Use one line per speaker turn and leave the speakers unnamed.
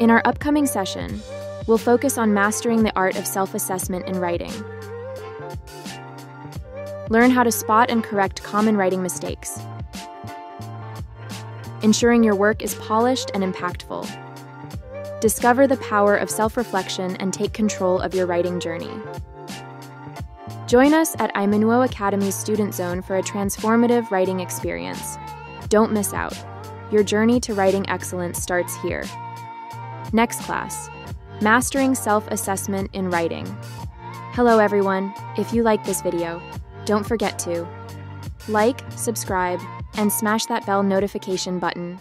In our upcoming session, we'll focus on mastering the art of self assessment in writing. Learn how to spot and correct common writing mistakes, ensuring your work is polished and impactful. Discover the power of self reflection and take control of your writing journey. Join us at Aiminuo Academy's Student Zone for a transformative writing experience. Don't miss out. Your journey to writing excellence starts here. Next class Mastering Self Assessment in Writing. Hello, everyone. If you like this video, don't forget to like, subscribe, and smash that bell notification button